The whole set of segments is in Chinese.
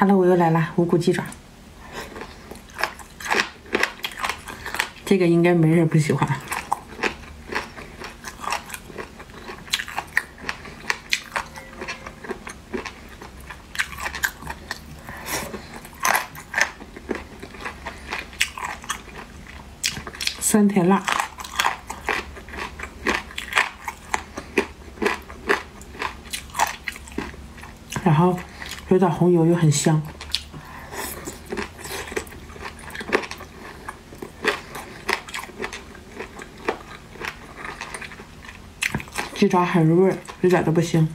哈喽，我又来了，无骨鸡爪。这个应该没人不喜欢。酸甜辣，然后有点红油，又很香。鸡爪很入味，一点都不腥。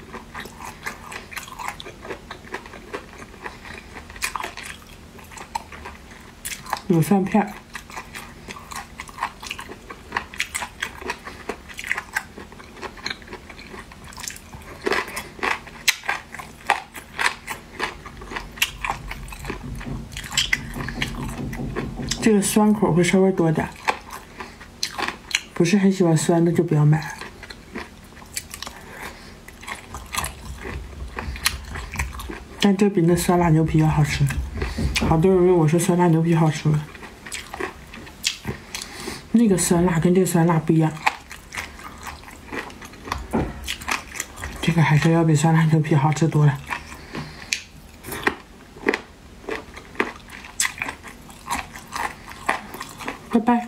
有蒜片。这个酸口会稍微多点，不是很喜欢酸的就不要买。但这比那酸辣牛皮要好吃，好多人问我说酸辣牛皮好吃吗？那个酸辣跟这个酸辣不一样，这个还是要比酸辣牛皮好吃多了。拜拜。